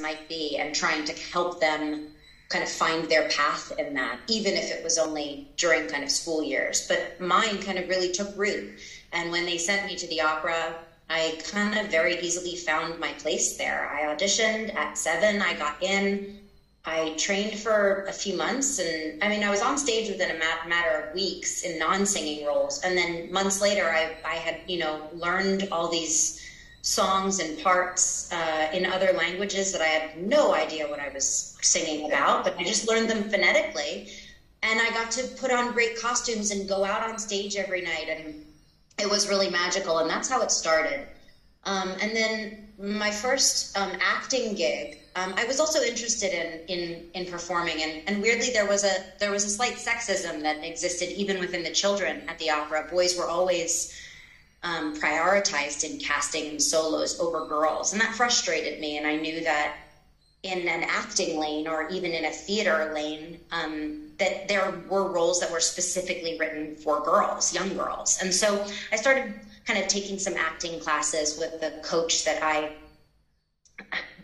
might be and trying to help them kind of find their path in that, even if it was only during kind of school years. But mine kind of really took root. And when they sent me to the opera, I kind of very easily found my place there. I auditioned at seven, I got in. I trained for a few months, and I mean, I was on stage within a matter of weeks in non-singing roles, and then months later, I I had you know learned all these songs and parts uh, in other languages that I had no idea what I was singing about, but I just learned them phonetically, and I got to put on great costumes and go out on stage every night, and it was really magical, and that's how it started. Um, and then my first um, acting gig, um, I was also interested in in in performing, and, and weirdly there was a there was a slight sexism that existed even within the children at the opera. Boys were always um, prioritized in casting solos over girls, and that frustrated me. And I knew that in an acting lane or even in a theater lane, um, that there were roles that were specifically written for girls, young girls, and so I started kind of taking some acting classes with the coach that I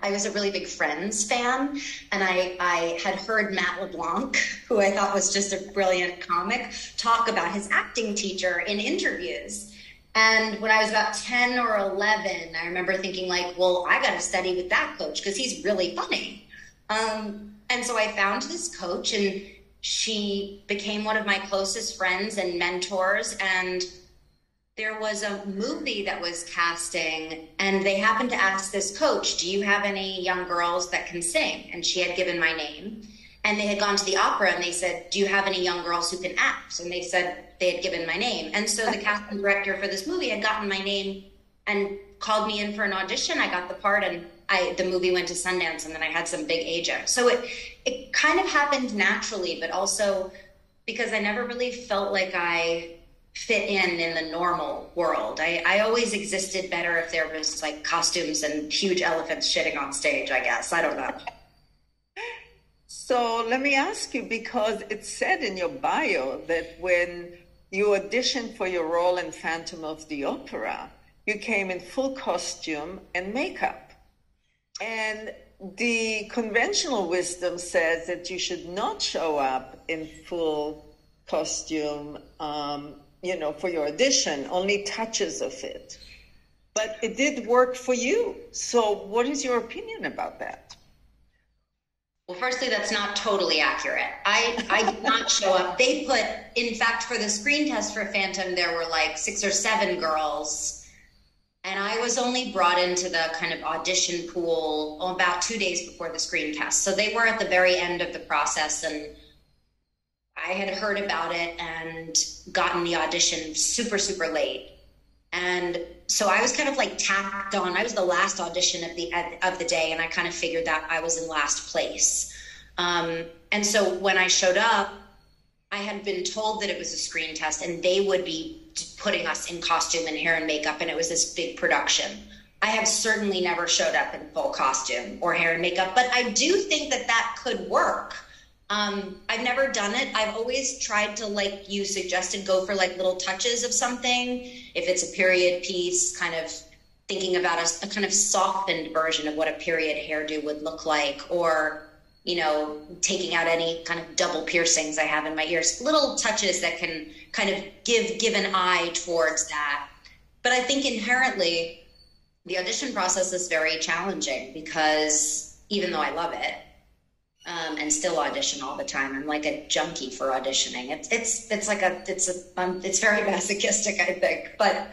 I was a really big Friends fan, and I, I had heard Matt LeBlanc, who I thought was just a brilliant comic, talk about his acting teacher in interviews. And when I was about 10 or 11, I remember thinking, like, well, I got to study with that coach because he's really funny. Um, and so I found this coach, and she became one of my closest friends and mentors. And there was a movie that was casting and they happened to ask this coach do you have any young girls that can sing and she had given my name and they had gone to the opera and they said do you have any young girls who can act and they said they had given my name and so the casting director for this movie had gotten my name and called me in for an audition i got the part and I, the movie went to Sundance and then I had some big agents. So it it kind of happened naturally, but also because I never really felt like I fit in in the normal world. I, I always existed better if there was like costumes and huge elephants shitting on stage, I guess. I don't know. So let me ask you because it said in your bio that when you auditioned for your role in Phantom of the Opera, you came in full costume and makeup. And the conventional wisdom says that you should not show up in full costume um, you know, for your audition, only touches of it. But it did work for you. So, what is your opinion about that? Well, firstly, that's not totally accurate. I, I did not show up. They put, in fact, for the screen test for Phantom, there were like six or seven girls. And I was only brought into the kind of audition pool about two days before the screen test. So they were at the very end of the process. And I had heard about it and gotten the audition super, super late. And so I was kind of like tacked on. I was the last audition of the of the day, and I kind of figured that I was in last place. Um, and so when I showed up, I had been told that it was a screen test, and they would be putting us in costume and hair and makeup, and it was this big production. I have certainly never showed up in full costume or hair and makeup, but I do think that that could work um, I've never done it. I've always tried to, like you suggested, go for like little touches of something. If it's a period piece, kind of thinking about a, a kind of softened version of what a period hairdo would look like, or you know, taking out any kind of double piercings I have in my ears. Little touches that can kind of give give an eye towards that. But I think inherently, the audition process is very challenging because even though I love it, um, and still audition all the time. I'm like a junkie for auditioning. It's it's it's like a it's a um, it's very masochistic, I think. But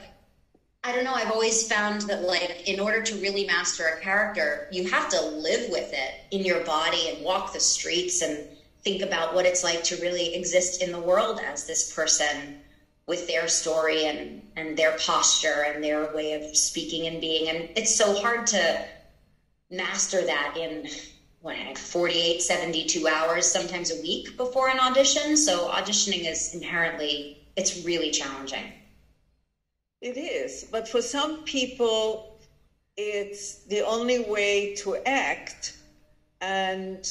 I don't know. I've always found that like in order to really master a character, you have to live with it in your body and walk the streets and think about what it's like to really exist in the world as this person with their story and and their posture and their way of speaking and being and it's so hard to master that in what, 48, 72 hours, sometimes a week before an audition. So auditioning is inherently, it's really challenging. It is. But for some people, it's the only way to act. And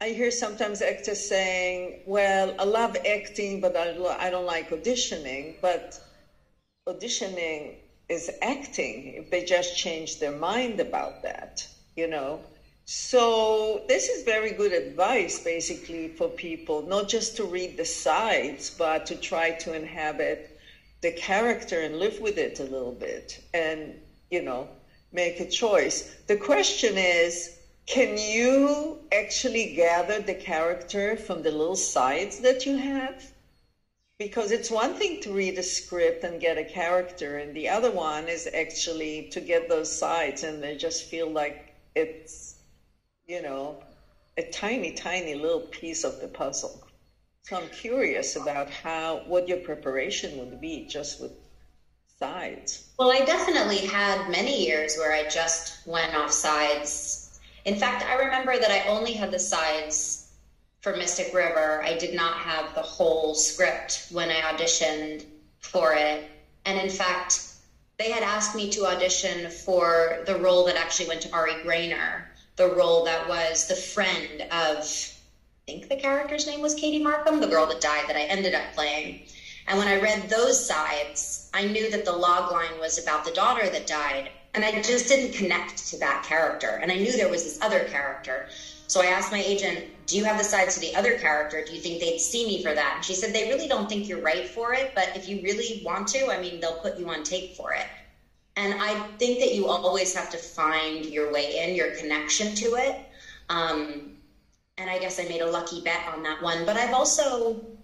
I hear sometimes actors saying, well, I love acting, but I don't like auditioning. But auditioning is acting if they just change their mind about that, you know? So this is very good advice, basically, for people, not just to read the sides, but to try to inhabit the character and live with it a little bit and, you know, make a choice. The question is, can you actually gather the character from the little sides that you have? Because it's one thing to read a script and get a character, and the other one is actually to get those sides, and they just feel like it's, you know, a tiny, tiny little piece of the puzzle. So I'm curious about how what your preparation would be just with sides. Well, I definitely had many years where I just went off sides in fact, I remember that I only had the sides for Mystic River. I did not have the whole script when I auditioned for it. And in fact, they had asked me to audition for the role that actually went to Ari Graynor, the role that was the friend of, I think the character's name was Katie Markum, the girl that died that I ended up playing. And when I read those sides, I knew that the log line was about the daughter that died. And I just didn't connect to that character. And I knew there was this other character. So I asked my agent, Do you have the sides to the other character? Do you think they'd see me for that? And she said, They really don't think you're right for it, but if you really want to, I mean, they'll put you on tape for it. And I think that you always have to find your way in, your connection to it. Um, and I guess I made a lucky bet on that one. But I've also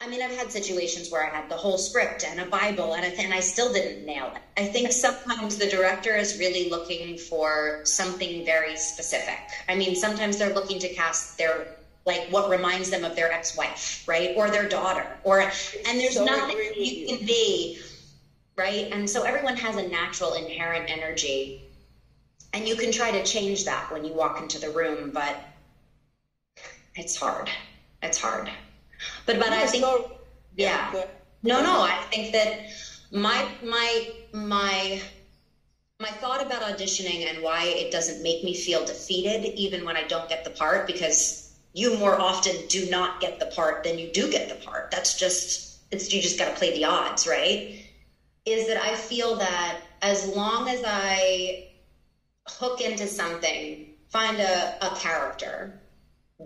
I mean, I've had situations where I had the whole script and a Bible, and I, and I still didn't nail it. I think sometimes the director is really looking for something very specific. I mean, sometimes they're looking to cast their like what reminds them of their ex-wife, right, or their daughter, or and there's so nothing you can be, right. And so everyone has a natural inherent energy, and you can try to change that when you walk into the room, but it's hard. It's hard. But but I think yeah. No, no, I think that my my my my thought about auditioning and why it doesn't make me feel defeated even when I don't get the part because you more often do not get the part than you do get the part. That's just it's you just got to play the odds, right? Is that I feel that as long as I hook into something, find a, a character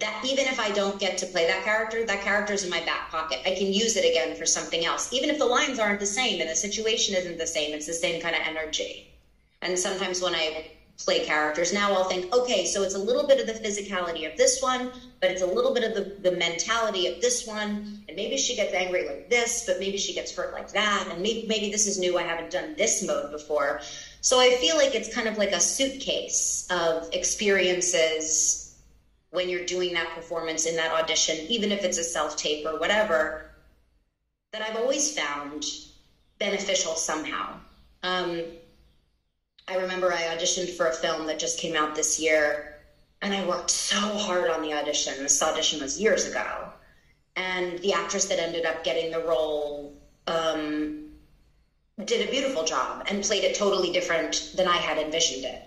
that even if I don't get to play that character, that character's in my back pocket. I can use it again for something else. Even if the lines aren't the same and the situation isn't the same, it's the same kind of energy. And sometimes when I play characters, now I'll think, okay, so it's a little bit of the physicality of this one, but it's a little bit of the, the mentality of this one. And maybe she gets angry like this, but maybe she gets hurt like that. And maybe, maybe this is new. I haven't done this mode before. So I feel like it's kind of like a suitcase of experiences when you're doing that performance in that audition, even if it's a self tape or whatever, that I've always found beneficial somehow. Um, I remember I auditioned for a film that just came out this year, and I worked so hard on the audition. This audition was years ago. And the actress that ended up getting the role um, did a beautiful job and played it totally different than I had envisioned it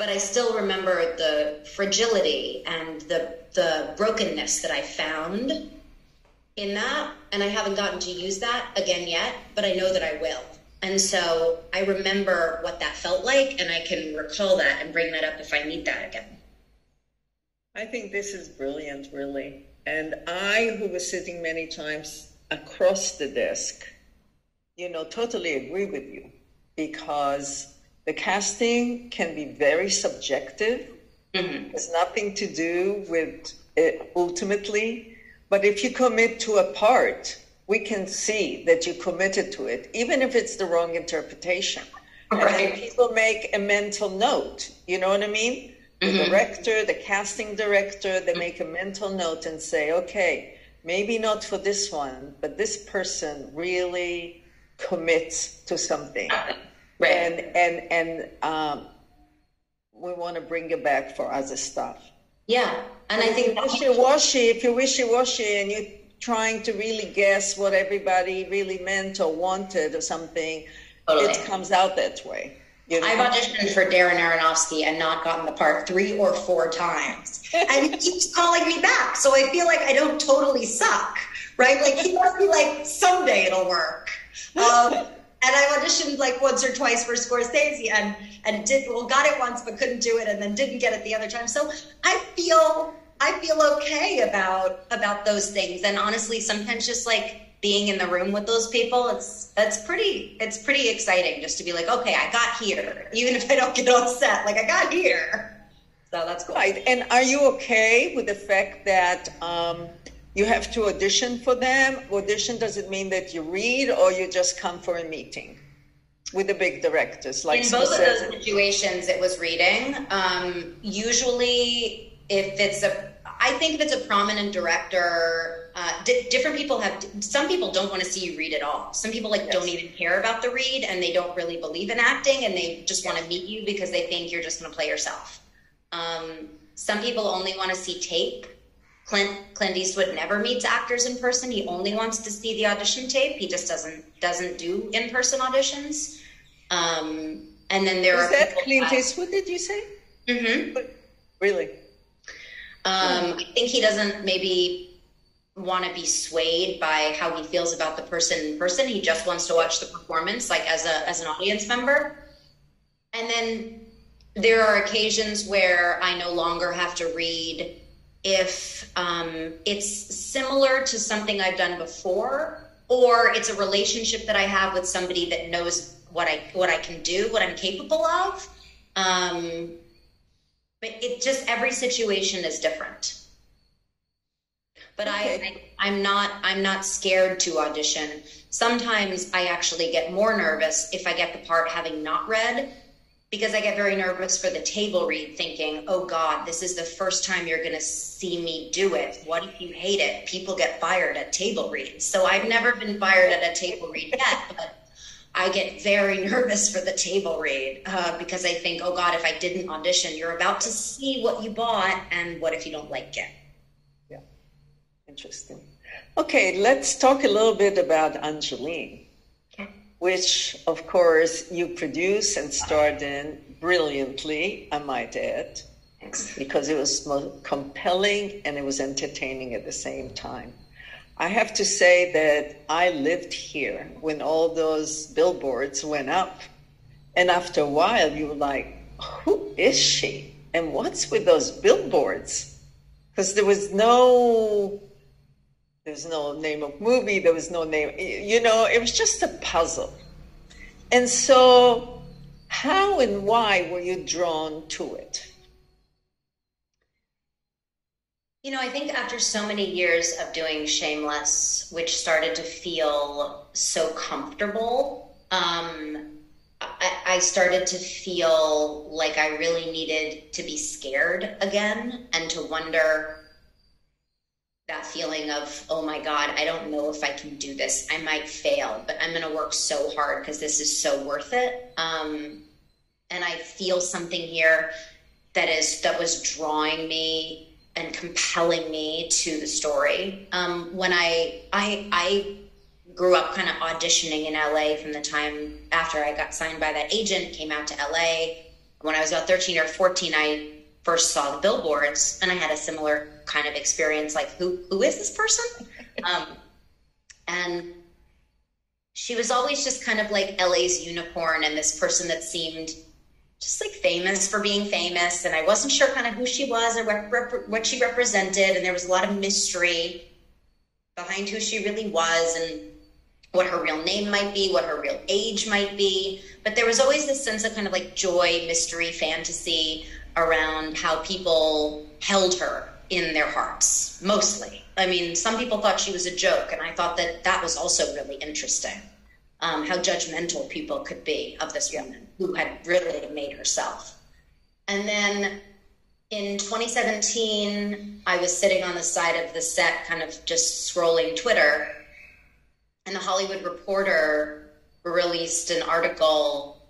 but I still remember the fragility and the the brokenness that I found in that, and I haven't gotten to use that again yet, but I know that I will. And so I remember what that felt like, and I can recall that and bring that up if I need that again. I think this is brilliant, really. And I, who was sitting many times across the desk, you know, totally agree with you because the casting can be very subjective. Mm-hmm. It's nothing to do with it ultimately. But if you commit to a part, we can see that you committed to it, even if it's the wrong interpretation. Right. And people make a mental note. You know what I mean? The mm-hmm. director, the casting director, they make a mental note and say, okay, maybe not for this one, but this person really commits to something. Right. And and and um, we want to bring it back for other stuff. Yeah, and I think wishy washy. If you're wishy washy and you're trying to really guess what everybody really meant or wanted or something, totally. it comes out that way. You know? I've auditioned for Darren Aronofsky and not gotten the part three or four times, and he keeps calling me back. So I feel like I don't totally suck, right? Like he must be like someday it'll work. Um, and I auditioned like once or twice for Scorsese and and did well got it once but couldn't do it and then didn't get it the other time. So I feel I feel okay about about those things. And honestly, sometimes just like being in the room with those people, it's it's pretty it's pretty exciting just to be like, okay, I got here, even if I don't get on set, like I got here. So that's cool. Right. And are you okay with the fact that um, you have to audition for them? Audition doesn't mean that you read or you just come for a meeting with the big directors. Like in both of those situations, it was reading. Um, usually, if it's a I think if it's a prominent director, uh, different people have. Some people don't want to see you read at all. Some people like yes. don't even care about the read, and they don't really believe in acting, and they just want to meet you because they think you're just going to play yourself. Um, some people only want to see tape. Clint Clint Eastwood never meets actors in person. He only wants to see the audition tape. He just doesn't doesn't do in person auditions. Um, and then there Is are that Clint Eastwood? Did you say? Mm-hmm. Really? Um, I think he doesn't maybe want to be swayed by how he feels about the person in person. He just wants to watch the performance, like as a as an audience member. And then there are occasions where I no longer have to read if um, it's similar to something I've done before, or it's a relationship that I have with somebody that knows what I what I can do, what I'm capable of. Um, but it just every situation is different. But okay. I, I i'm not i'm not scared to audition. Sometimes i actually get more nervous if i get the part having not read because i get very nervous for the table read thinking oh god this is the first time you're going to see me do it. What if you hate it? People get fired at table reads so i've never been fired at a table read yet but I get very nervous for the table read uh, because I think, oh God, if I didn't audition, you're about to see what you bought, and what if you don't like it? Yeah, interesting. Okay, let's talk a little bit about Angelyne, okay. which, of course, you produced and starred in brilliantly, I might add, because it was most compelling and it was entertaining at the same time. I have to say that I lived here when all those billboards went up. And after a while, you were like, who is she? And what's with those billboards? Because there was no there was no name of movie, there was no name, you know, it was just a puzzle. And so, how and why were you drawn to it? You know, I think after so many years of doing Shameless, which started to feel so comfortable, um, I, I started to feel like I really needed to be scared again and to wonder that feeling of, oh my God, I don't know if I can do this. I might fail, but I'm going to work so hard because this is so worth it. Um, and I feel something here that is that was drawing me and compelling me to the story. Um, when I I I grew up kind of auditioning in LA from the time after I got signed by that agent, came out to LA. When I was about 13 or 14, I first saw the billboards and I had a similar kind of experience like who who is this person? Um, and she was always just kind of like LA's unicorn and this person that seemed just like famous for being famous. And I wasn't sure kind of who she was or rep- rep- what she represented. And there was a lot of mystery behind who she really was and what her real name might be, what her real age might be. But there was always this sense of kind of like joy, mystery, fantasy around how people held her in their hearts, mostly. I mean, some people thought she was a joke, and I thought that that was also really interesting um, how judgmental people could be of this woman who had really made herself. And then in 2017, I was sitting on the side of the set, kind of just scrolling Twitter, and the Hollywood Reporter released an article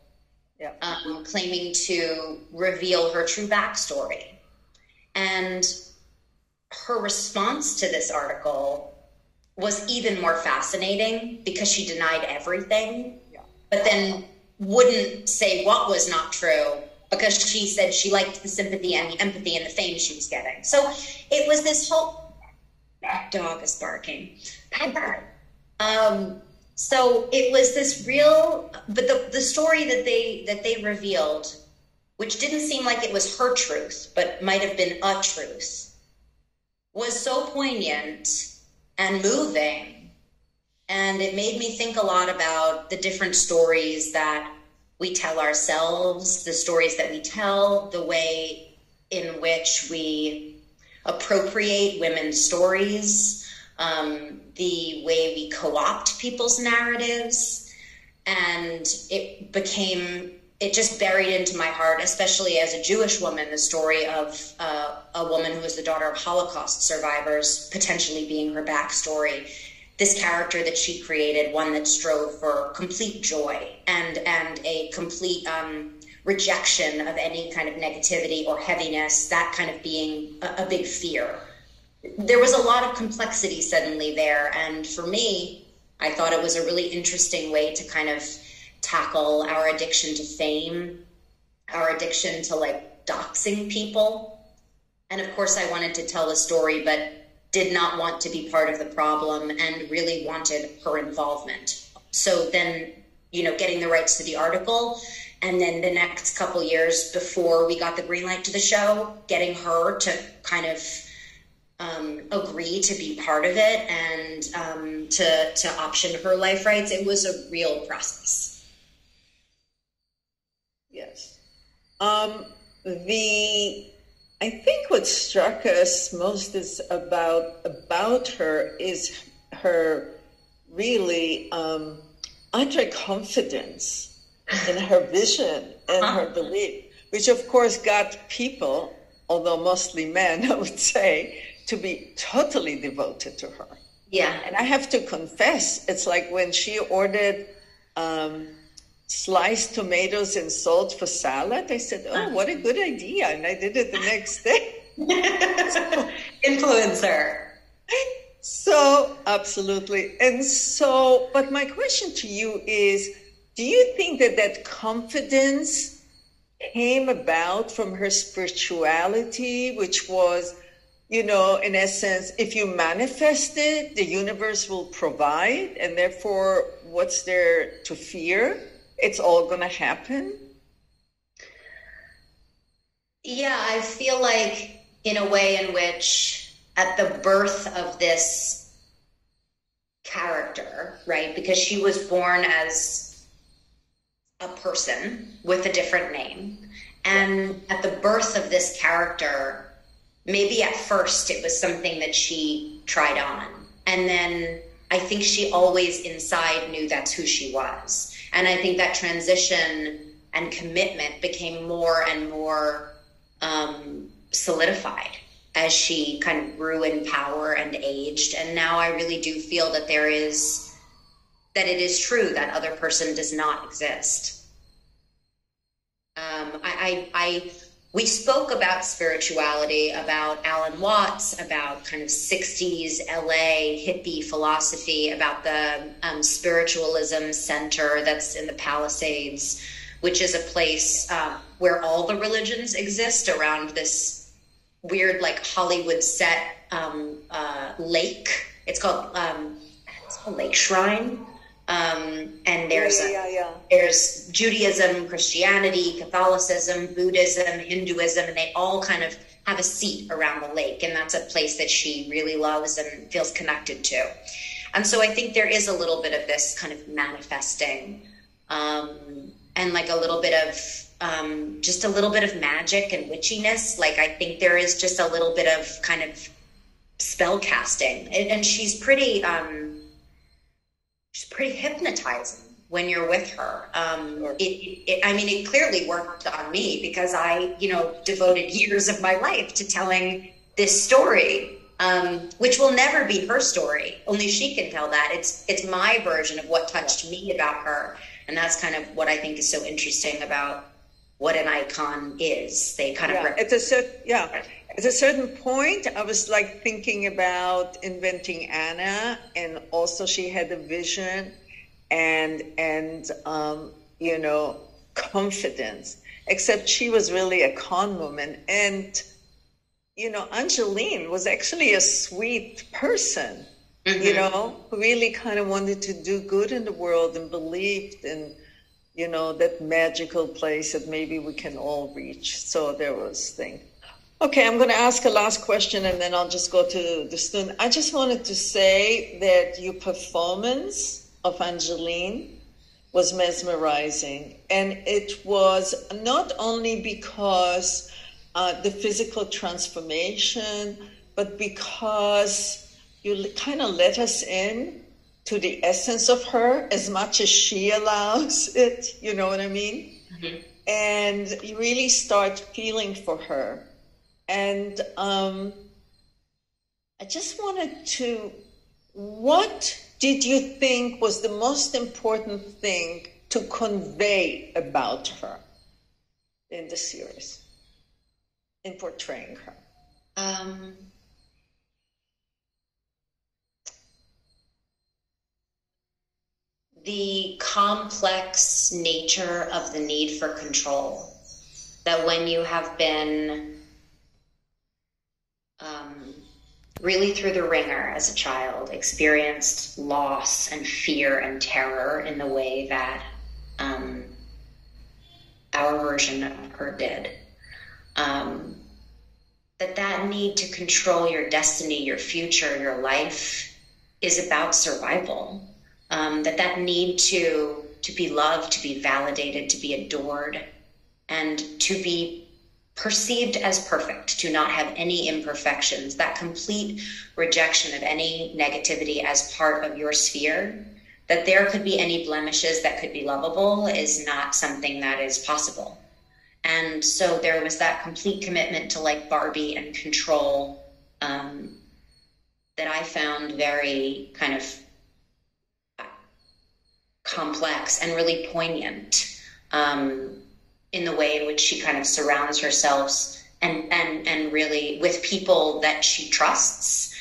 yeah. um, claiming to reveal her true backstory. And her response to this article was even more fascinating because she denied everything, yeah. but then wouldn't say what was not true because she said she liked the sympathy and the empathy and the fame she was getting. So it was this whole that dog is barking. Um, So it was this real, but the, the story that they that they revealed, which didn't seem like it was her truth, but might have been a truth, was so poignant and moving. And it made me think a lot about the different stories that we tell ourselves, the stories that we tell, the way in which we appropriate women's stories um, the way we co opt people's narratives. And it became, it just buried into my heart, especially as a Jewish woman, the story of uh, a woman who was the daughter of Holocaust survivors, potentially being her backstory. This character that she created, one that strove for complete joy and and a complete um, rejection of any kind of negativity or heaviness, that kind of being a, a big fear there was a lot of complexity suddenly there. And for me, I thought it was a really interesting way to kind of tackle our addiction to fame, our addiction to like doxing people. And of course, I wanted to tell a story, but did not want to be part of the problem and really wanted her involvement. So then, you know, getting the rights to the article. And then the next couple years before we got the green light to the show, getting her to kind of um, agree to be part of it and um, to to option her life rights. It was a real process. Yes. Um, the I think what struck us most is about about her is her really um, utter confidence in her vision and her uh-huh. belief, which of course got people, although mostly men, I would say, to be totally devoted to her. Yeah. And I have to confess, it's like when she ordered um, sliced tomatoes and salt for salad, I said, Oh, what a good idea. And I did it the next day. Influencer. So, absolutely. And so, but my question to you is do you think that that confidence came about from her spirituality, which was you know, in essence, if you manifest it, the universe will provide, and therefore, what's there to fear? It's all going to happen. Yeah, I feel like, in a way, in which at the birth of this character, right, because she was born as a person with a different name, and at the birth of this character, maybe at first it was something that she tried on. And then I think she always inside knew that's who she was. And I think that transition and commitment became more and more um, solidified as she kind of grew in power and aged. And now I really do feel that there is, that it is true that other person does not exist. Um, I, I, I we spoke about spirituality, about Alan Watts, about kind of 60s LA hippie philosophy, about the um, spiritualism center that's in the Palisades, which is a place uh, where all the religions exist around this weird, like Hollywood set um, uh, lake. It's called, um, it's called Lake Shrine. Um, and there's yeah, yeah, yeah. there's Judaism, Christianity, Catholicism, Buddhism, Hinduism, and they all kind of have a seat around the lake, and that's a place that she really loves and feels connected to. And so I think there is a little bit of this kind of manifesting, um, and like a little bit of um, just a little bit of magic and witchiness. Like I think there is just a little bit of kind of spell casting, and, and she's pretty. Um, she's pretty hypnotizing when you're with her. Um, it, it, I mean, it clearly worked on me because I, you know, devoted years of my life to telling this story, um, which will never be her story. Only she can tell that. It's it's my version of what touched me about her, and that's kind of what I think is so interesting about what an icon is. They kind yeah, of it's a yeah. At a certain point, I was like thinking about inventing Anna, and also she had a vision and and um, you know confidence. Except she was really a con woman, and you know Angelyne was actually a sweet person. mm-hmm. you know, who really kind of wanted to do good in the world and believed in, you know, that magical place that maybe we can all reach. So there was thing. Okay, I'm going to ask a last question and then I'll just go to the student. I just wanted to say that your performance of Angelyne was mesmerizing. And it was not only because uh, the physical transformation, but because you kind of let us in to the essence of her as much as she allows it. You know what I mean? Mm-hmm. And you really start feeling for her. And um, I just wanted to, what did you think was the most important thing to convey about her in the series, in portraying her? Um, the complex nature of the need for control. That when you have been um, really through the ringer as a child, experienced loss and fear and terror in the way that um, our version of her did. Um, that that need to control your destiny, your future, your life is about survival. Um, that that need to to be loved, to be validated, to be adored, and to be perceived as perfect, to not have any imperfections, that complete rejection of any negativity as part of your sphere, that there could be any blemishes that could be lovable is not something that is possible. And so there was that complete commitment to like Barbie and control um, that I found very kind of complex and really poignant. Um, in the way in which she kind of surrounds herself and and and really with people that she trusts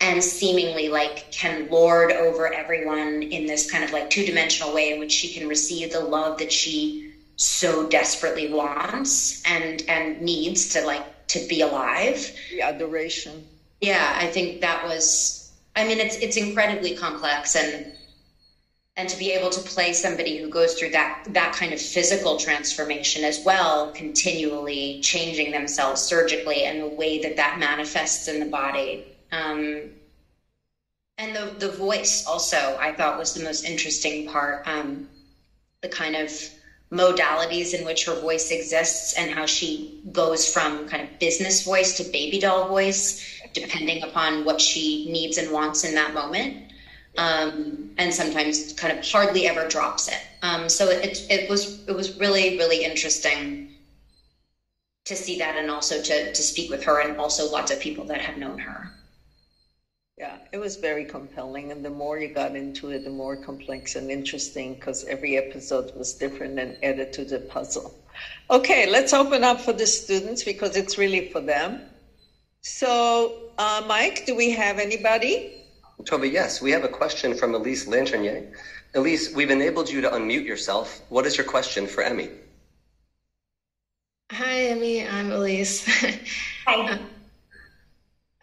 and seemingly like can lord over everyone in this kind of like two-dimensional way in which she can receive the love that she so desperately wants and and needs to like to be alive. The adoration. Yeah i think that was i mean it's it's incredibly complex and and to be able to play somebody who goes through that that kind of physical transformation as well continually changing themselves surgically and the way that that manifests in the body. Um, and the the voice also i thought was the most interesting part um, the kind of modalities in which her voice exists and how she goes from kind of business voice to baby doll voice depending upon what she needs and wants in that moment um, and sometimes kind of hardly ever drops it. Um, so it, it was it was really really interesting to see that and also to to speak with her and also lots of people that have known her. Yeah, it was very compelling, and the more you got into it, the more complex and interesting because every episode was different and added to the puzzle. Okay, let's open up for the students because it's really for them. So, uh, Mike, do we have anybody? Tova, yes, we have a question from Elise Lanternier. Elise, we've enabled you to unmute yourself. What is your question for Emmy? Hi, Emmy. I'm Elise. Hi.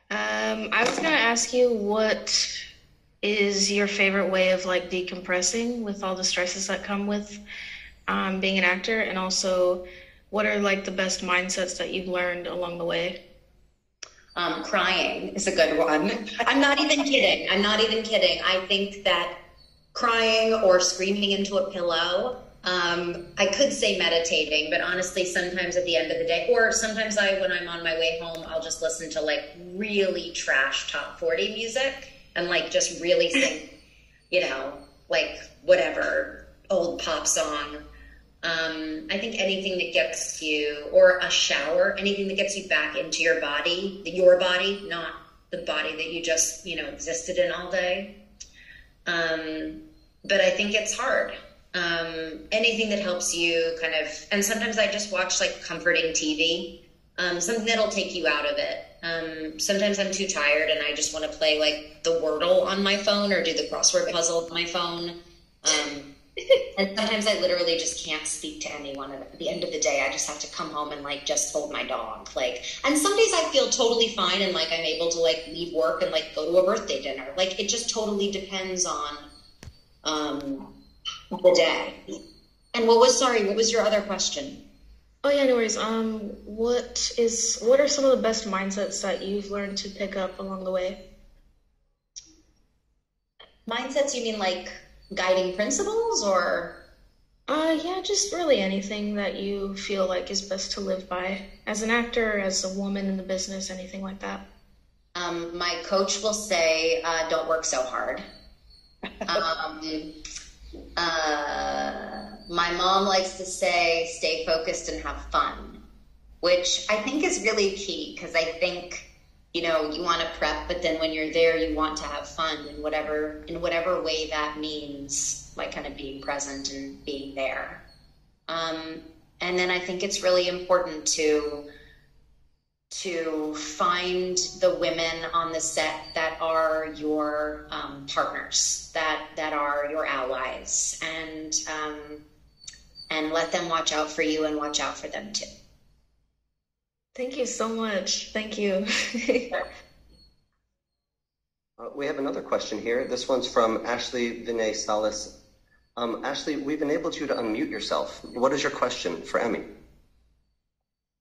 um, I was going to ask you what is your favorite way of like decompressing with all the stresses that come with um, being an actor, and also what are like the best mindsets that you've learned along the way? Um, crying is a good one. I'm not even kidding. I'm not even kidding. I think that crying or screaming into a pillow. Um, I could say meditating, but honestly, sometimes at the end of the day, or sometimes I, when I'm on my way home, I'll just listen to like really trash top 40 music and like just really sing, you know, like whatever old pop song um, I think anything that gets you, or a shower, anything that gets you back into your body, your body, not the body that you just, you know, existed in all day. Um, but I think it's hard. Um, anything that helps you kind of, and sometimes I just watch like comforting TV, um, something that'll take you out of it. Um, sometimes I'm too tired and I just want to play like the Wordle on my phone or do the crossword puzzle on my phone. And sometimes I literally just can't speak to anyone. At the end of the day, I just have to come home and like just hold my dog. Like, and some days I feel totally fine and like I'm able to like leave work and like go to a birthday dinner. Like, it just totally depends on um, the day. And what was sorry? What was your other question? Oh yeah, no worries. Um, what is what are some of the best mindsets that you've learned to pick up along the way? Mindsets? You mean like guiding principles, or? Uh, yeah, just really anything that you feel like is best to live by as an actor, as a woman in the business, anything like that. Um, my coach will say, uh, "Don't work so hard." um, uh, my mom likes to say, stay focused and have fun, which I think is really key because I think, you know, you want to prep, but then when you're there, you want to have fun in whatever, in whatever way that means, like kind of being present and being there. Um, and then I think it's really important to, to find the women on the set that are your um, partners, that that are your allies, and um, and let them watch out for you and watch out for them too. Thank you so much. Thank you. uh, we have another question here. This one's from Ashley Vinay Salas. Um, Ashley, we've enabled you to unmute yourself. What is your question for Emmy?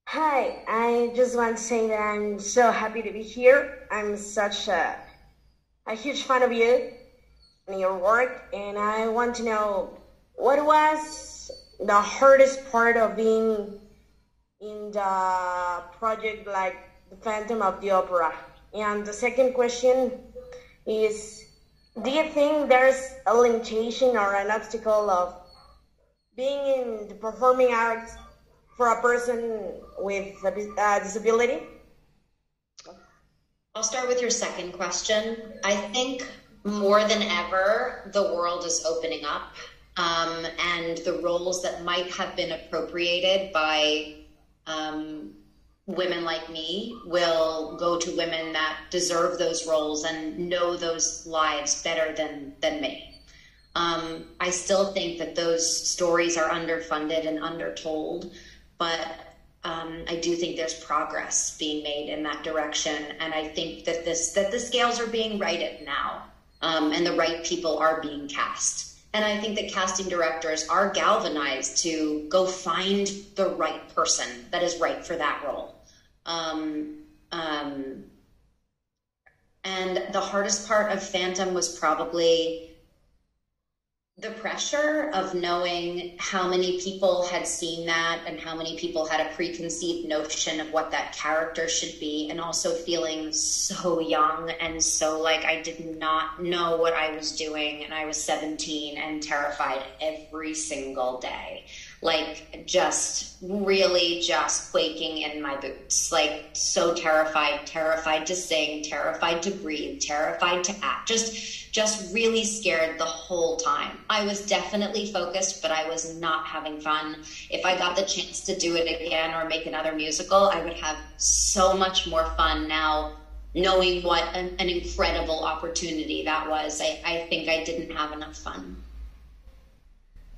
Hi, I just want to say that I'm so happy to be here. I'm such a, a huge fan of you and your work, and I want to know what was the hardest part of being in the project like the Phantom of the Opera. And the second question is, do you think there's a limitation or an obstacle of being in the performing arts for a person with a disability? I'll start with your second question. I think more than ever, the world is opening up, um, and the roles that might have been appropriated by um, women like me will go to women that deserve those roles and know those lives better than than me. Um, I still think that those stories are underfunded and undertold but um, I do think there's progress being made in that direction, and I think that this that the scales are being righted now, um, and the right people are being cast. And I think that casting directors are galvanized to go find the right person that is right for that role. Um, um and the hardest part of Phantom was probably the pressure of knowing how many people had seen that and how many people had a preconceived notion of what that character should be and also feeling so young and so like I did not know what I was doing and I was 17 and terrified every single day like just really just quaking in my boots. Like so terrified terrified to sing terrified to breathe terrified to act. Just just really scared the whole time. I was definitely focused but i was not having fun. If i got the chance to do it again or make another musical i would have so much more fun now knowing what an, an incredible opportunity that was. I, I think i didn't have enough fun.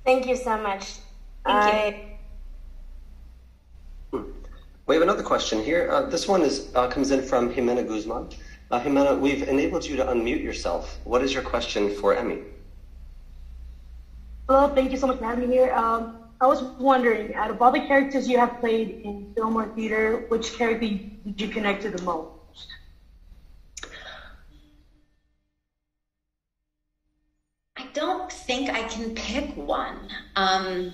Thank you so much I... We have another question here. Uh, this one is uh, comes in from Jimena Guzman. Uh, Jimena, we've enabled you to unmute yourself. What is your question for Emmy? Well, thank you so much for having me here. Um, I was wondering, out of all the characters you have played in film or theater, which character did you connect to the most? I don't think I can pick one. Um,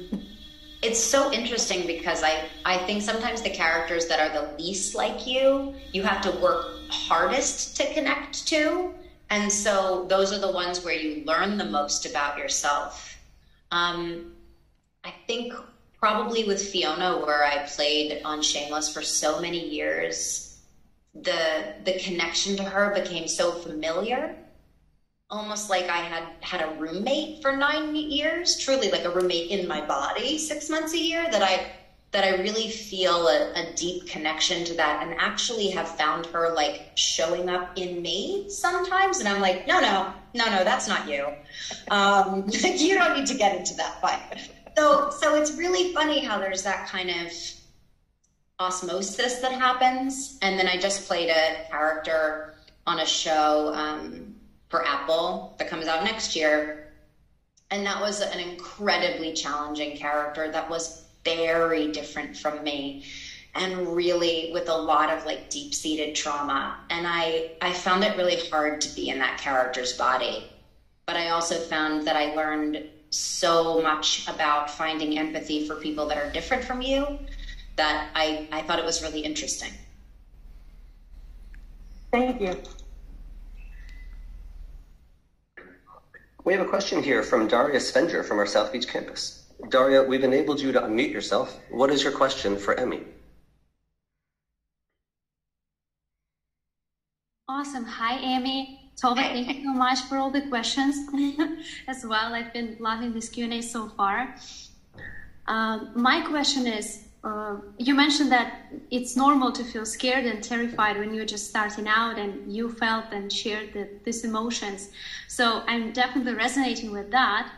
it's so interesting because I, I think sometimes the characters that are the least like you, you have to work hardest to connect to. And so those are the ones where you learn the most about yourself. Um, I think probably with Fiona, where I played on Shameless for so many years, the the connection to her became so familiar almost like I had had a roommate for nine years, truly like a roommate in my body six months a year that I that I really feel a, a, deep connection to that and actually have found her like showing up in me sometimes. And I'm like, no, no, no, no, that's not you. Um, you don't need to get into that fight. So, so it's really funny how there's that kind of osmosis that happens. And then I just played a character on a show um, for Apple that comes out next year. And that was an incredibly challenging character that was very different from me and really with a lot of like deep seated trauma. And I, I found it really hard to be in that character's body. But I also found that I learned so much about finding empathy for people that are different from you that I, I thought it was really interesting. Thank you. We have a question here from Daria Svenger from our South Beach campus. Daria, we've enabled you to unmute yourself. What is your question for Emmy? Awesome. Hi, Amy. Tova, thank you so much for all the questions as well. I've been loving this Q&A so far. Um, my question is, uh, you mentioned that it's normal to feel scared and terrified when you're just starting out and you felt and shared the, these emotions. So I'm definitely resonating with that.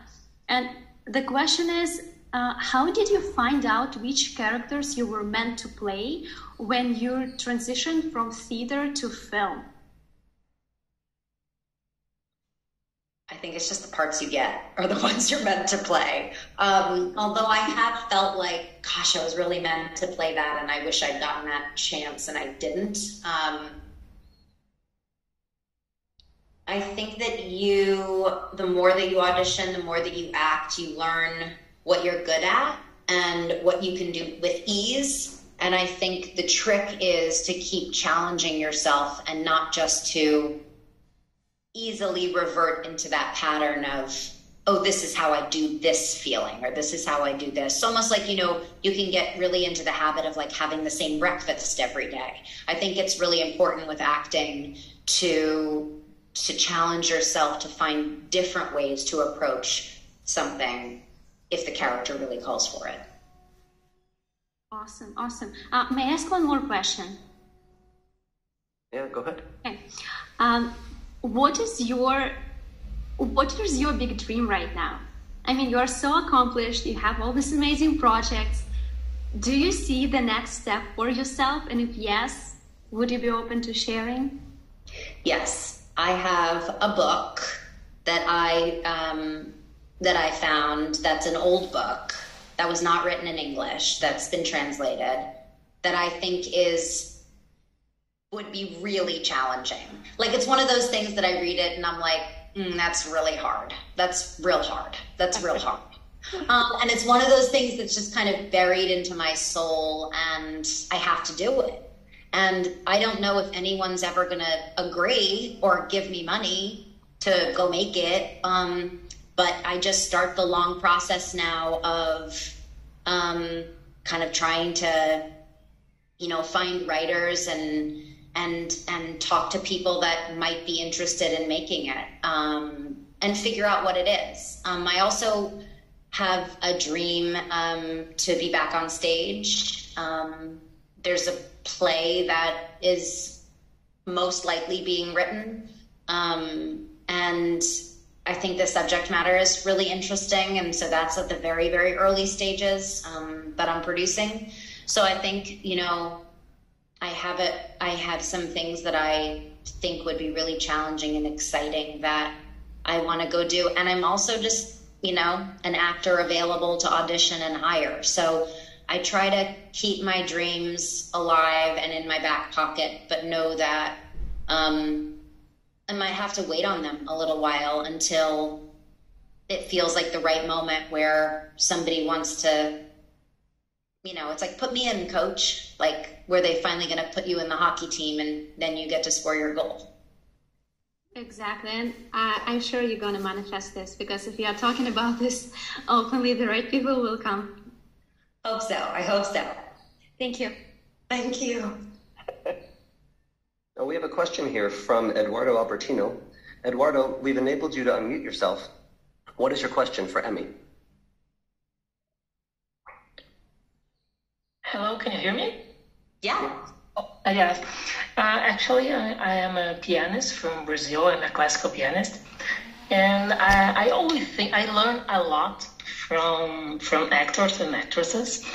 And the question is uh, how did you find out which characters you were meant to play when you transitioned from theater to film? I think it's just the parts you get are the ones you're meant to play. Um, although I have felt like, gosh, I was really meant to play that, and I wish I'd gotten that chance and I didn't. Um, I think that you, the more that you audition, the more that you act, you learn what you're good at and what you can do with ease. And I think the trick is to keep challenging yourself and not just to easily revert into that pattern of, oh, this is how I do this feeling, or this is how I do this. It's almost like, you know, you can get really into the habit of like having the same breakfast every day. I think it's really important with acting to to challenge yourself to find different ways to approach something if the character really calls for it. Awesome, awesome. Uh, may I ask one more question? Yeah, go ahead. Okay. Um, what is your what is your big dream right now? I mean, you are so accomplished. You have all these amazing projects. Do you see the next step for yourself? And if yes, would you be open to sharing? Yes, I have a book that I um, that I found. That's an old book that was not written in English. That's been translated. That I think is would be really challenging. Like it's one of those things that I read it and I'm like, mm, that's really hard. That's real hard. That's real hard. Um, and it's one of those things that's just kind of buried into my soul, and I have to do it. And I don't know if anyone's ever going to agree or give me money to go make it. Um, but I just start the long process now of um, kind of trying to, you know, find writers and and and talk to people that might be interested in making it um, and figure out what it is. Um, I also have a dream um, to be back on stage. Um, there's a play that is most likely being written. Um, and I think the subject matter is really interesting. And so that's at the very, very early stages um, that I'm producing. So I think, you know, I have it, I have some things that I think would be really challenging and exciting that I want to go do. And I'm also just, you know, an actor available to audition and hire. So I try to keep my dreams alive and in my back pocket, but know that um, I might have to wait on them a little while until it feels like the right moment where somebody wants to, you know, it's like put me in, coach. Like, where they finally going to put you in the hockey team and then you get to score your goal. Exactly, and uh, I'm sure you're going to manifest this because if you are talking about this openly, the right people will come. Hope so. I hope so. Thank you. Thank you. Now we have a question here from Eduardo Albertino. Eduardo, we've enabled you to unmute yourself. What is your question for Emmy? Hello, can you hear me? Yeah. Oh, yes. Uh, actually, I, I, am a pianist from Brazil. I'm a classical pianist, and I, I always think I learn a lot from from actors and actresses.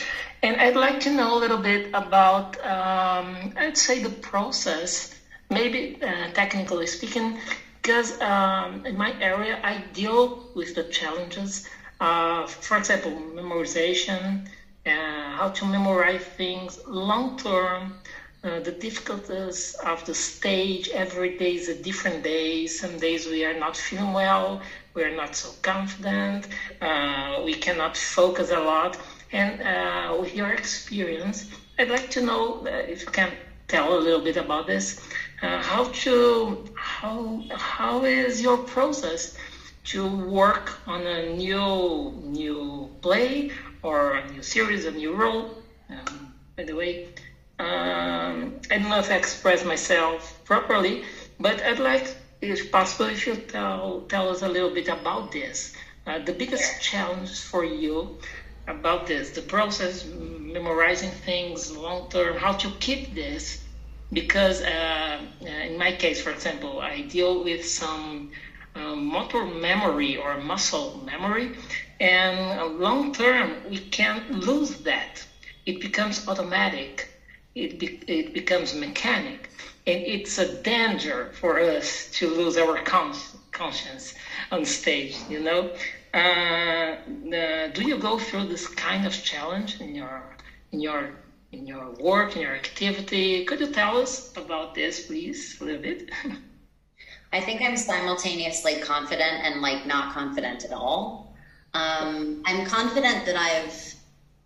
And I'd like to know a little bit about, um, I'd say, the process, maybe uh, technically speaking, because um, in my area I deal with the challenges. Uh, for example, memorization, uh, how to memorize things long term, uh, the difficulties of the stage. Every day is a different day. Some days we are not feeling well, we are not so confident, uh, we cannot focus a lot. And uh, with your experience, I'd like to know if you can tell a little bit about this. Uh, how to how how is your process to work on a new new play or a new series, a new role? Um, by the way, um, I don't know if I express myself properly, but I'd like, if possible, if you tell tell us a little bit about this. Uh, the biggest challenge for you about this, the process, memorizing things long term, how to keep this, because uh, uh, in my case, for example, I deal with some uh, motor memory or muscle memory, and long term we can't lose that. It becomes automatic. It, be, it becomes mechanic, and it's a danger for us to lose our cons- conscience on stage. You know, uh, do you go through this kind of challenge in your in your in your work in your activity? Could you tell us about this, please, a little bit? I think I'm simultaneously confident and like not confident at all. Um, I'm confident that I've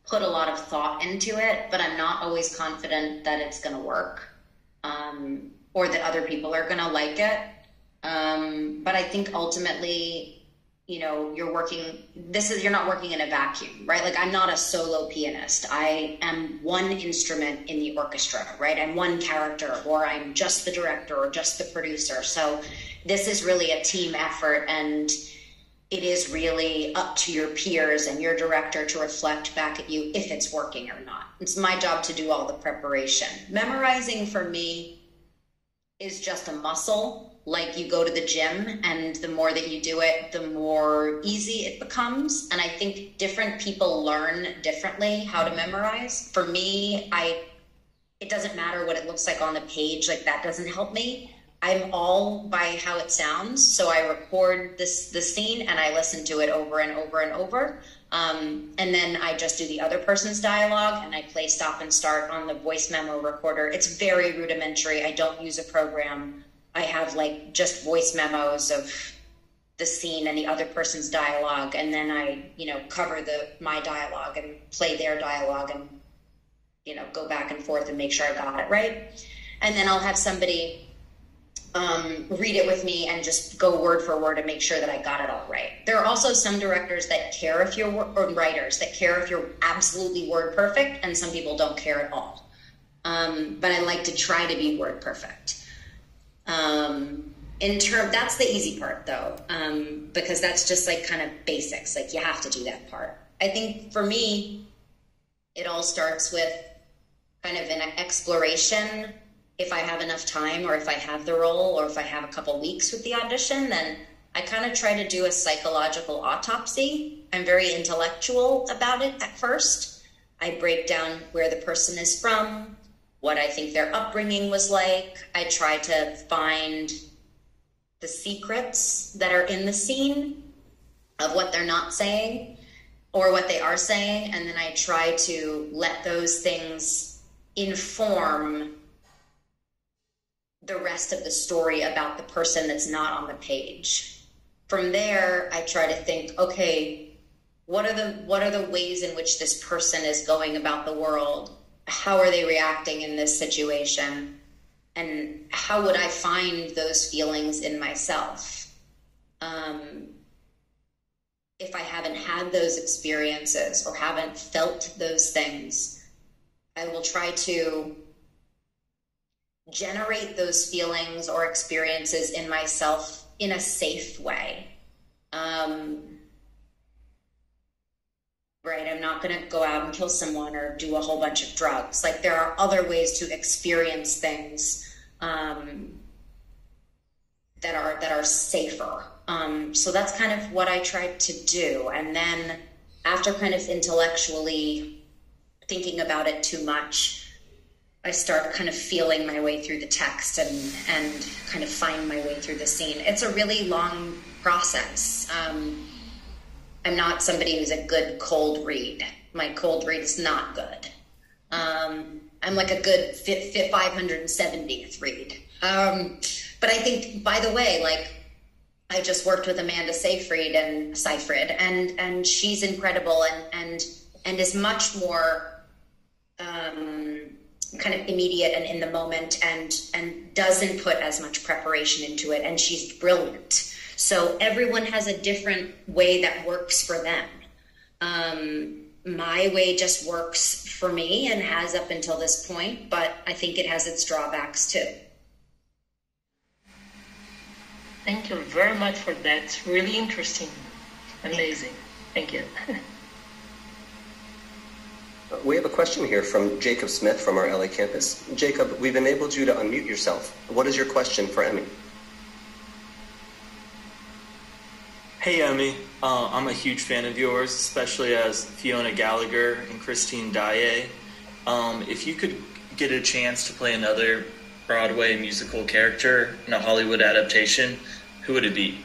put a lot of thought into it, but I'm not always confident that it's going to work um, or that other people are going to like it. Um, but I think ultimately you know you're working this is you're not working in a vacuum right? Like i'm not a solo pianist. I am one instrument in the orchestra right? I'm one character or i'm just the director or just the producer. So this is really a team effort and it is really up to your peers and your director to reflect back at you if it's working or not. It's my job to do all the preparation. Memorizing for me is just a muscle. Like you go to the gym and the more that you do it the more easy it becomes. And i think different people learn differently how to memorize. For me i it doesn't matter what it looks like on the page. Like that doesn't help me i'm all by how it sounds so i record this the scene and i listen to it over and over and over. Um, and then i just do the other person's dialogue and i play stop and start on the voice memo recorder. It's very rudimentary. I don't use a program. I have like just voice memos of the scene and the other person's dialogue, and then I, you know, cover the my dialogue and play their dialogue and you know go back and forth and make sure I got it right. And then I'll have somebody um, read it with me and just go word for word and make sure that I got it all right. There are also some directors that care if you're or writers that care if you're absolutely word perfect, and some people don't care at all. Um, but I like to try to be word perfect. Um, in term, that's the easy part though, um, because that's just like kind of basics. Like you have to do that part. I think for me, it all starts with kind of an exploration. If I have enough time, or if I have the role, or if I have a couple weeks with the audition, then I kind of try to do a psychological autopsy. I'm very intellectual about it at first. I break down where the person is from, what I think their upbringing was like. I try to find the secrets that are in the scene of what they're not saying or what they are saying. And then I try to let those things inform the rest of the story about the person that's not on the page. From there, I try to think, okay, what are the what are the ways in which this person is going about the world? how are they reacting in this situation and how would i find those feelings in myself um, if i haven't had those experiences or haven't felt those things i will try to generate those feelings or experiences in myself in a safe way um, right? I'm not going to go out and kill someone or do a whole bunch of drugs. Like there are other ways to experience things um, that are that are safer. Um, so that's kind of what I tried to do. And then after kind of intellectually thinking about it too much, I start kind of feeling my way through the text and and kind of find my way through the scene. It's a really long process. Um, I'm not somebody who's a good cold read. My cold read is not good. Um, I'm like a good fit, fit 570th read. Um, but I think, by the way, like I just worked with Amanda Seyfried and Seyfried, and and she's incredible and and and is much more um, kind of immediate and in the moment, and and doesn't put as much preparation into it, and she's brilliant. So everyone has a different way that works for them. Um, my way just works for me and has up until this point, but I think it has its drawbacks too. Thank you very much for that. Really interesting. Amazing. Thank you. We have a question here from Jacob Smith from our LA campus. Jacob, we've enabled you to unmute yourself. What is your question for Emmy? Hey, Emmy. Uh, I'm a huge fan of yours, especially as Fiona Gallagher and Christine Daae. Um, if you could get a chance to play another Broadway musical character in a Hollywood adaptation, who would it be?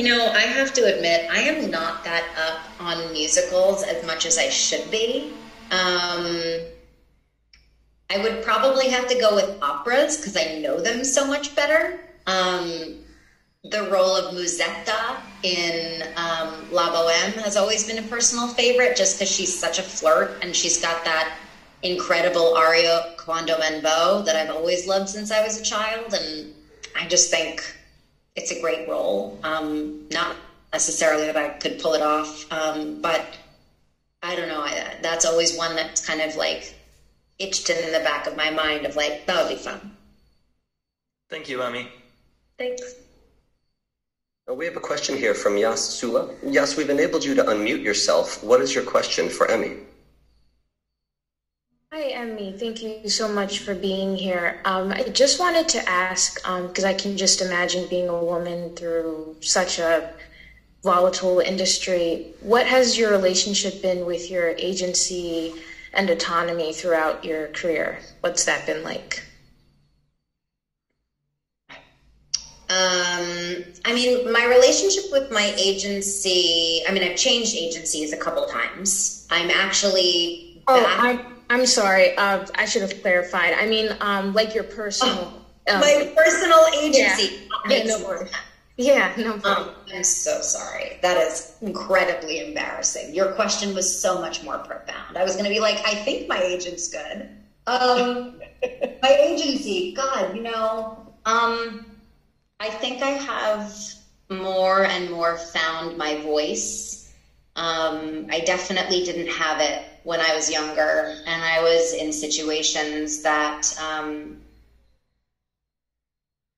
You know, I have to admit, I am not that up on musicals as much as I should be. Um, I would probably have to go with operas because I know them so much better. Um, the role of Musetta in um, La Boheme has always been a personal favorite just because she's such a flirt and she's got that incredible aria Quando m'en that I've always loved since I was a child. And I just think it's a great role. Um, not necessarily that I could pull it off, um, but I don't know. I, that's always one that's kind of like itched in the back of my mind of like, that would be fun. Thank you, Emmy. Thanks. Uh, We have a question here from Yas Sula. Yas, we've enabled you to unmute yourself. What is your question for Emmy? Hi, Emmy. Thank you so much for being here. Um, I just wanted to ask, because I can just imagine being a woman through such a volatile industry. What has your relationship been with your agency and autonomy throughout your career? What's that been like? Um, I mean, my relationship with my agency, I mean, I've changed agencies a couple times. I'm actually. Oh, back- I'm, I'm sorry. Uh, I should have clarified. I mean, um, like your personal. um, my personal agency. Yeah, no. Yeah, no problem. Um, I'm so sorry. That is incredibly embarrassing. Your question was so much more profound. I was going to be like, I think my agent's good. Um, my agency, God, you know, um, I think I have more and more found my voice. Um, I definitely didn't have it when I was younger, and I was in situations that um,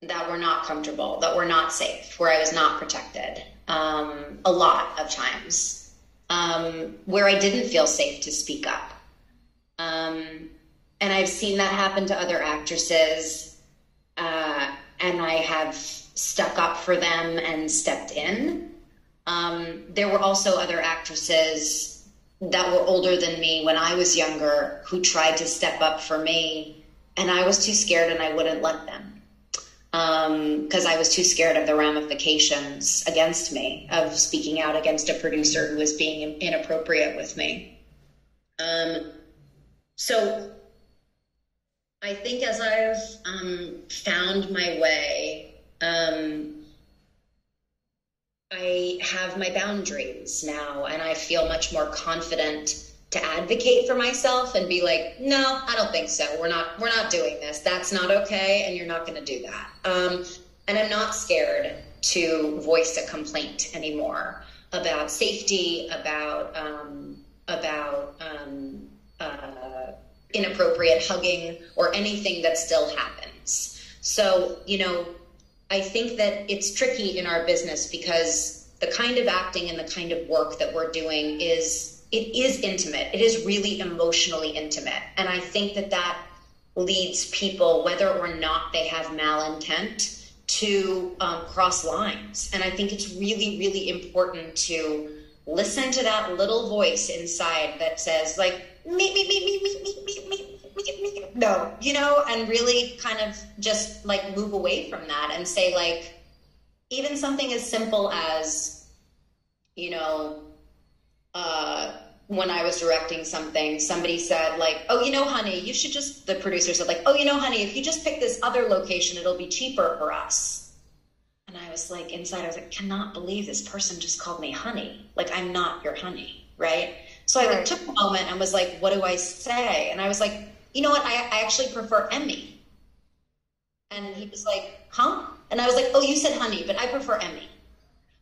that were not comfortable, that were not safe, where I was not protected. Um, a lot of times, um, where I didn't feel safe to speak up. Um, and I've seen that happen to other actresses, uh, and I have stuck up for them and stepped in. Um, there were also other actresses that were older than me when I was younger who tried to step up for me, and I was too scared and I wouldn't let them because um, I was too scared of the ramifications against me of speaking out against a producer who was being inappropriate with me. Um, so I think as I've um, found my way, um, I have my boundaries now, and I feel much more confident to advocate for myself and be like, no, I don't think so. We're not, we're not doing this. That's not okay, and you're not going to do that. Um, and I'm not scared to voice a complaint anymore about safety, about um, about um, uh, inappropriate hugging, or anything that still happens. So, you know, I think that it's tricky in our business because the kind of acting and the kind of work that we're doing is it is intimate. It is really emotionally intimate, and I think that that leads people, whether or not they have malintent, to um, cross lines. And I think it's really, really important to listen to that little voice inside that says, like, me, me, me, me, me, me, me, me, no, you know, and really kind of just like move away from that and say, like, even something as simple as, you know, uh, when I was directing something, somebody said, like, oh, you know, honey, you should just, the producer said, like, oh, you know, honey, if you just pick this other location, it'll be cheaper for us. And I was like, inside, I was like, cannot believe this person just called me honey. Like, I'm not your honey, right? So I like, took a moment and was like, what do I say? And I was like, you know what? I, I actually prefer Emmy. And he was like, huh? And I was like, oh, you said honey, but I prefer Emmy.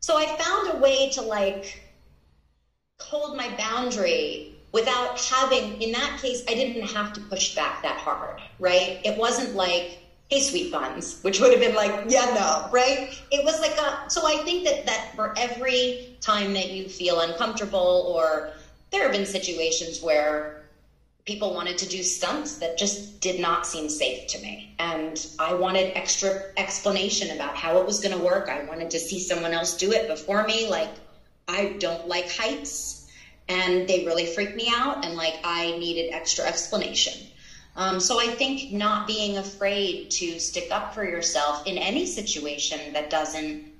So I found a way to like, hold my boundary without having, in that case, I didn't have to push back that hard, right? It wasn't like, hey, sweet buns, which would have been like, yeah, no, right? It was like a, so I think that, that for every time that you feel uncomfortable, or there have been situations where people wanted to do stunts that just did not seem safe to me. And I wanted extra explanation about how it was going to work. I wanted to see someone else do it before me. Like, I don't like heights and they really freak me out and like I needed extra explanation. Um, so I think not being afraid to stick up for yourself in any situation that doesn't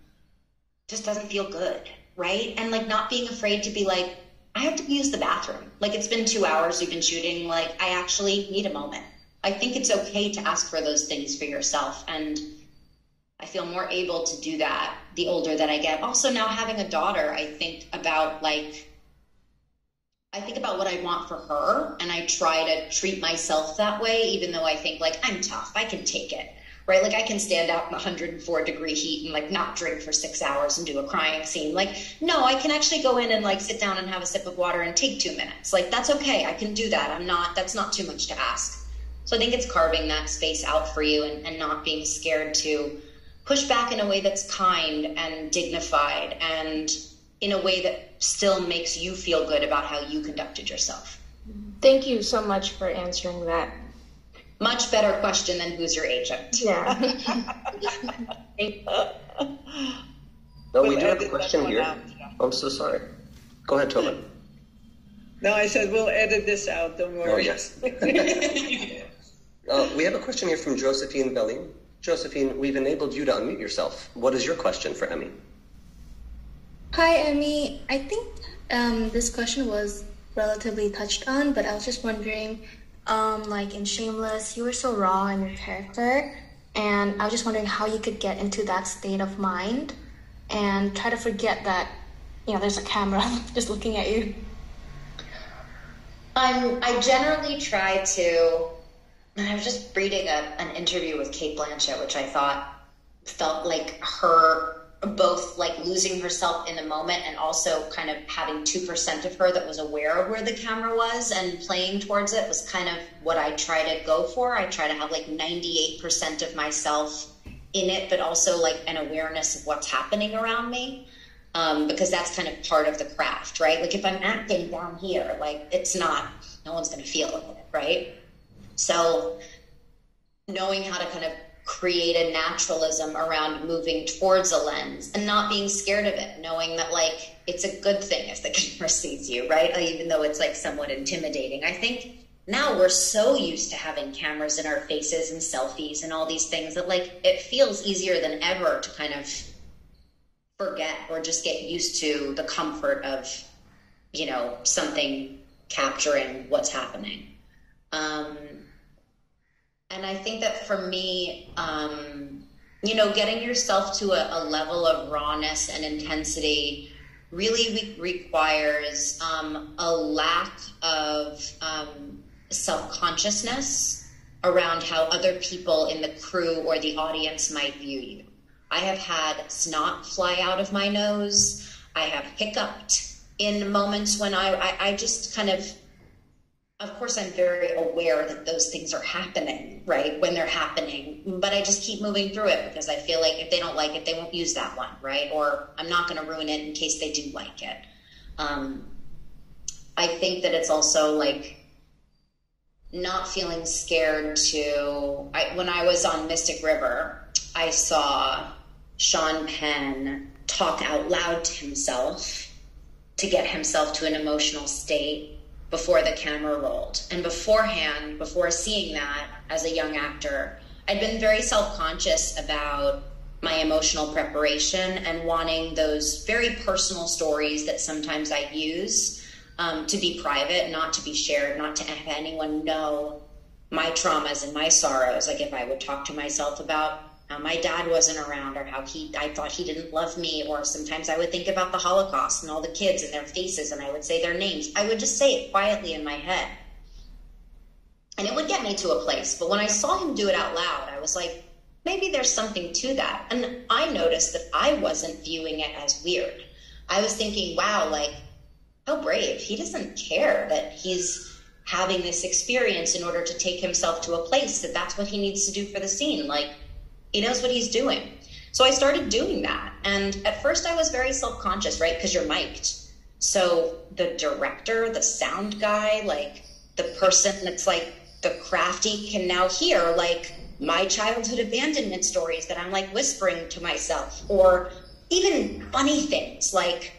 just doesn't feel good, right? And like not being afraid to be like, I have to use the bathroom. Like it's been two hours, you've been shooting. Like I actually need a moment. I think it's okay to ask for those things for yourself and I feel more able to do that the older that I get. Also, now having a daughter, I think about like, I think about what I want for her, and I try to treat myself that way, even though I think like I'm tough, I can take it, right? Like I can stand out in 104 degree heat and like not drink for six hours and do a crying scene. Like, no, I can actually go in and like sit down and have a sip of water and take two minutes. Like, that's okay. I can do that. I'm not, that's not too much to ask. So I think it's carving that space out for you and, and not being scared to push back in a way that's kind and dignified and in a way that still makes you feel good about how you conducted yourself. Thank you so much for answering that. Much better question than who's your agent. Yeah. no, we do have a question here. I'm so sorry. Go ahead, Tobin. No, I said we'll edit this out. Don't worry. Oh, yes. uh, we have a question here from Josephine Belly. Josephine, we've enabled you to unmute yourself. What is your question for Emmy? Hi, Emmy. I think um, this question was relatively touched on, but I was just wondering, um, like in Shameless, you were so raw in your character, and I was just wondering how you could get into that state of mind and try to forget that, you know, there's a camera just looking at you. Um, I generally try to and I was just reading a, an interview with Cate Blanchett, which I thought felt like her both like losing herself in the moment and also kind of having 2% of her that was aware of where the camera was and playing towards it was kind of what I try to go for. I try to have like 98% of myself in it, but also like an awareness of what's happening around me. Um, because that's kind of part of the craft, right? Like if I'm acting down here, like it's not, no one's going to feel it, right? So, knowing how to kind of create a naturalism around moving towards a lens and not being scared of it, knowing that like it's a good thing if the camera sees you, right? Even though it's like somewhat intimidating. I think now we're so used to having cameras in our faces and selfies and all these things that like it feels easier than ever to kind of forget or just get used to the comfort of, you know, something capturing what's happening. Um, and I think that for me, um, you know, getting yourself to a, a, level of rawness and intensity really re- requires um, a lack of um, self consciousness around how other people in the crew or the audience might view you. I have had snot fly out of my nose. I have hiccuped in moments when I, I, I just kind of of course i'm very aware that those things are happening right when they're happening but i just keep moving through it because i feel like if they don't like it they won't use that one right or i'm not going to ruin it in case they do like it. Um, i think that it's also like not feeling scared to I, when i was on mystic river i saw sean penn talk out loud to himself to get himself to an emotional state before the camera rolled. And beforehand, before seeing that as a young actor, I'd been very self conscious about my emotional preparation and wanting those very personal stories that sometimes I use um, to be private, not to be shared, not to have anyone know my traumas and my sorrows. Like if I would talk to myself about how my dad wasn't around or how he I thought he didn't love me or sometimes I would think about the Holocaust and all the kids and their faces and I would say their names. I would just say it quietly in my head. And it would get me to a place. But when I saw him do it out loud, I was like, maybe there's something to that. And I noticed that I wasn't viewing it as weird. I was thinking, wow, like, how brave. He doesn't care that he's having this experience in order to take himself to a place that that's what he needs to do for the scene. Like, he knows what he's doing. So I started doing that. And at first I was very self conscious, right? Because you're mic'd. So the director, the sound guy, like the person that's like the crafty can now hear like my childhood abandonment stories that I'm like whispering to myself, or even funny things like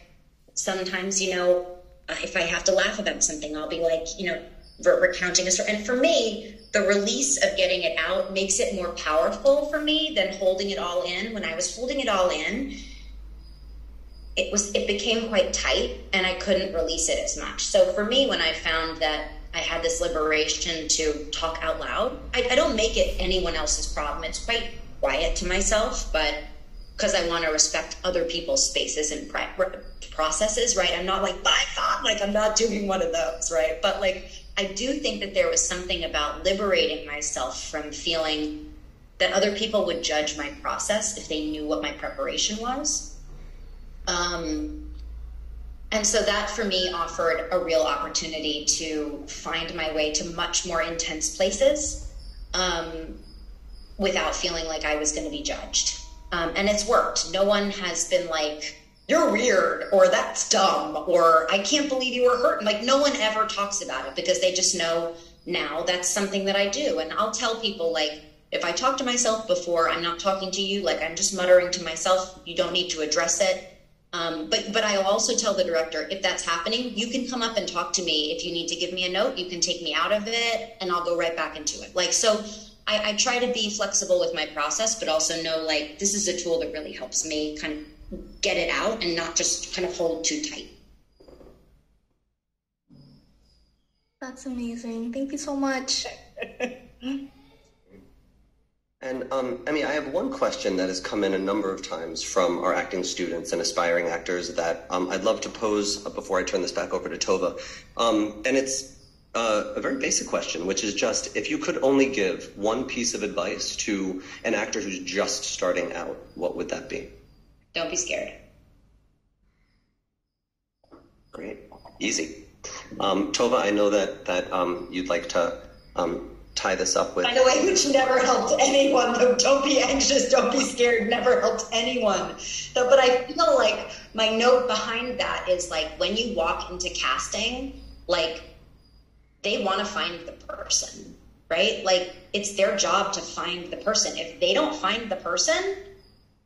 sometimes, you know, if I have to laugh about something, I'll be like, you know, recounting a story. And for me, the release of getting it out makes it more powerful for me than holding it all in. When I was holding it all in, it was it became quite tight and I couldn't release it as much. So for me, when I found that I had this liberation to talk out loud, I, I don't make it anyone else's problem. It's quite quiet to myself, but because I want to respect other people's spaces and processes, right? I'm not like, by thought, like, I'm not doing one of those, right? But like, I do think that there was something about liberating myself from feeling that other people would judge my process if they knew what my preparation was. Um, and so that for me offered a real opportunity to find my way to much more intense places um, without feeling like I was going to be judged. Um, and it's worked. No one has been like, you're weird or that's dumb or I can't believe you were hurt. Like no one ever talks about it because they just know now that's something that I do. And I'll tell people like if I talk to myself before, I'm not talking to you, like I'm just muttering to myself, you don't need to address it. Um, but but I'll also tell the director if that's happening, you can come up and talk to me. If you need to give me a note, you can take me out of it, and I'll go right back into it. Like so, I, I try to be flexible with my process, but also know like this is a tool that really helps me kind of get it out and not just kind of hold too tight. That's amazing. Thank you so much. And um, I mean, I have one question that has come in a number of times from our acting students and aspiring actors that um, I'd love to pose before I turn this back over to Tova. Um, and it's uh, a very basic question, which is just if you could only give one piece of advice to an actor who's just starting out, what would that be? Don't be scared. Great. Easy. Um, Tova, I know that, that um, you'd like to um, tie this up with. By the way, which never helped anyone. Though, don't be anxious, don't be scared. Never helped anyone. So, but I feel like my note behind that is like when you walk into casting, like they want to find the person, right? Like it's their job to find the person. If they don't find the person,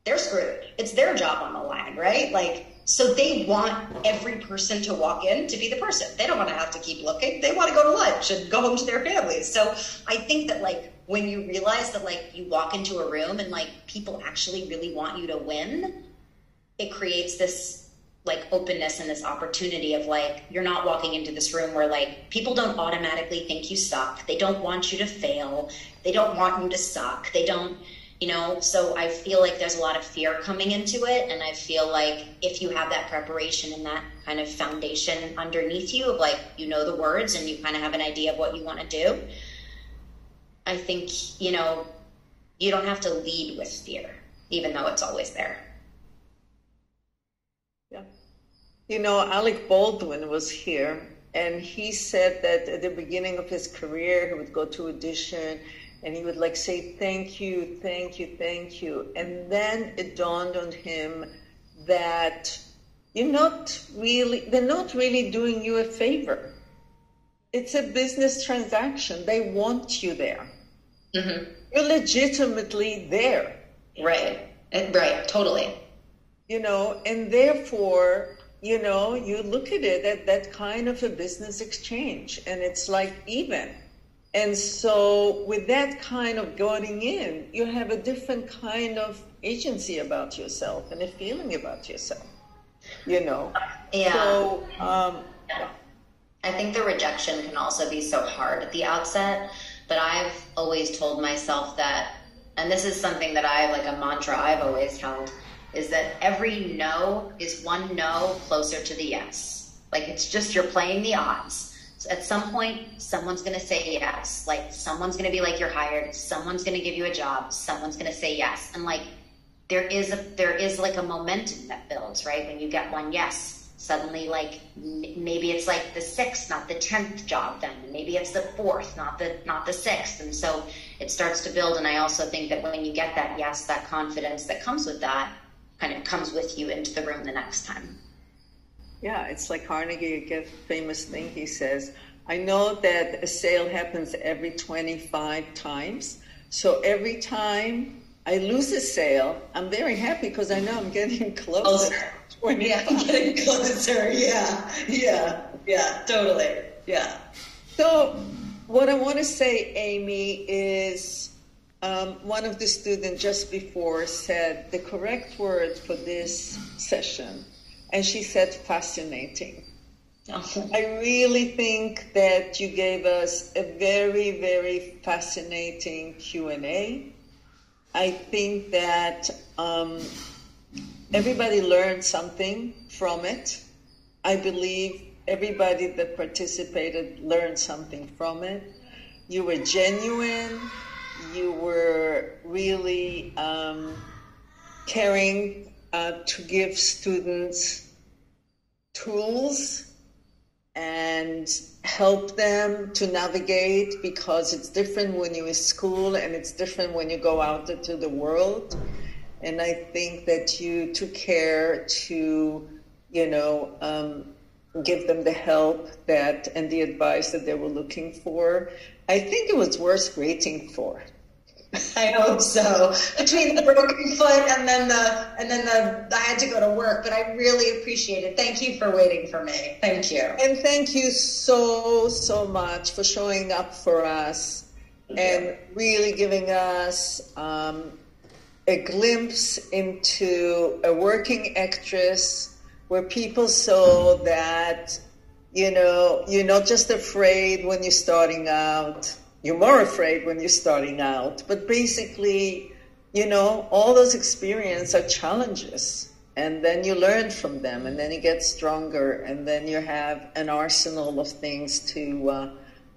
they're screwed. It's their job on the line, right? Like, so they want every person to walk in to be the person. They don't want to have to keep looking. They want to go to lunch and go home to their families. So I think that like when you realize that like you walk into a room and like people actually really want you to win, it creates this like openness and this opportunity of like you're not walking into this room where like people don't automatically think you suck. They don't want you to fail. They don't want you to suck. They don't you know so i feel like there's a lot of fear coming into it and i feel like if you have that preparation and that kind of foundation underneath you of like you know the words and you kind of have an idea of what you want to do i think you know you don't have to lead with fear even though it's always there. Yeah. You know alec baldwin was here and he said that at the beginning of his career, he would go to audition and he would like say, Thank you, thank you, thank you. And then it dawned on him that you're not really, they're not really doing you a favor. It's a business transaction. They want you there. Mm-hmm. You're legitimately there. Right. Right. Totally. You know, and therefore, you know, you look at it at that kind of a business exchange and it's like even. And so, with that kind of going in, you have a different kind of agency about yourself and a feeling about yourself you know. Yeah. So, um, I think the rejection can also be so hard at the outset, but I've always told myself that, and this is something that I like a mantra I've always held, is that every no is one no closer to the yes. Like it's just you're playing the odds. So at some point, someone's going to say yes. Like someone's going to be like, you're hired. Someone's going to give you a job. Someone's going to say yes. And like there is a there is like a momentum that builds right when you get one yes suddenly like maybe it's like the sixth not the tenth job then maybe it's the fourth not the not the sixth and so it starts to build and i also think that when you get that yes that confidence that comes with that kind of comes with you into the room the next time yeah it's like carnegie a famous thing he says i know that a sale happens every 25 times so every time I lose a sale, I'm very happy because I know I'm getting closer. Oh, yeah, I'm getting closer. Yeah, yeah, yeah, totally. Yeah. So, what I want to say, Amy, is um, one of the students just before said the correct word for this session, and she said fascinating. Oh. I really think that you gave us a very, very fascinating Q and A I think that um, everybody learned something from it. I believe everybody that participated learned something from it. You were genuine. You were really um, caring uh, to give students tools and help them to navigate because it's different when you're in school and it's different when you go out into the world. And I think that you took care to, you know, um, give them the help that and the advice that they were looking for. I think it was worth waiting for. I hope so. Between the broken foot and then the and then the I had to go to work, but I really appreciate it. Thank you for waiting for me. Thank you. And thank you so so much for showing up for us and really giving us um, a glimpse into a working actress where people saw that you know you're not just afraid when you're starting out you're more afraid when you're starting out. But basically, you know, all those experiences are challenges. And then you learn from them, and then you get stronger, and then you have an arsenal of things to, uh,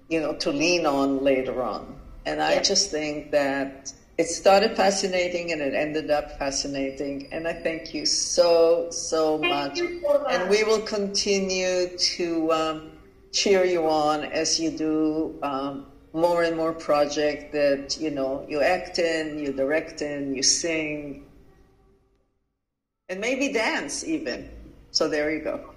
you know, to lean on later on. And I just think that it started fascinating and it ended up fascinating. And I thank you so, so much. And we will continue to um, cheer you on as you do um, more and more project that you know you act in, you direct in, you sing, and maybe dance even. So there you go.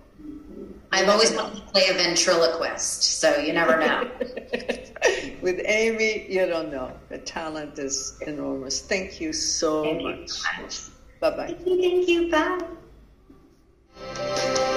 I've always wanted to play a ventriloquist, so you never know. With Amy, you don't know. The talent is enormous. Thank you so Thank much. much. Bye bye. Thank you. Bye.